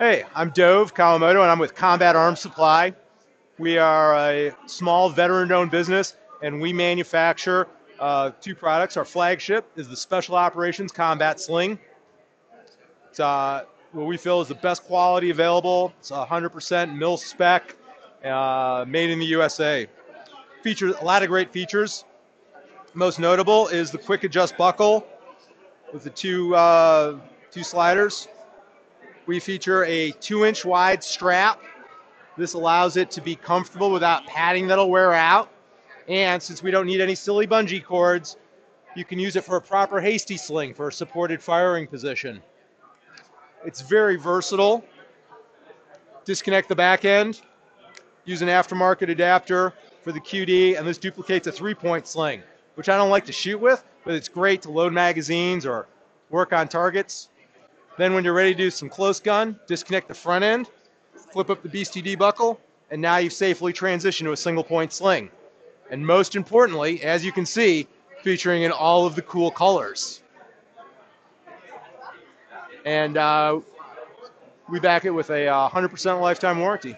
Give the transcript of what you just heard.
Hey, I'm Dove Kawamoto, and I'm with Combat Arms Supply. We are a small veteran-owned business, and we manufacture uh, two products. Our flagship is the Special Operations Combat Sling. It's uh, what we feel is the best quality available. It's 100% mil spec, uh, made in the USA. Features a lot of great features. Most notable is the quick adjust buckle with the two uh, two sliders. We feature a two inch wide strap. This allows it to be comfortable without padding that'll wear out. And since we don't need any silly bungee cords, you can use it for a proper hasty sling for a supported firing position. It's very versatile. Disconnect the back end, use an aftermarket adapter for the QD, and this duplicates a three-point sling, which I don't like to shoot with, but it's great to load magazines or work on targets. Then when you're ready to do some close gun, disconnect the front end, flip up the BSTD buckle, and now you've safely transitioned to a single point sling. And most importantly, as you can see, featuring in all of the cool colors. And uh, we back it with a uh, 100% lifetime warranty.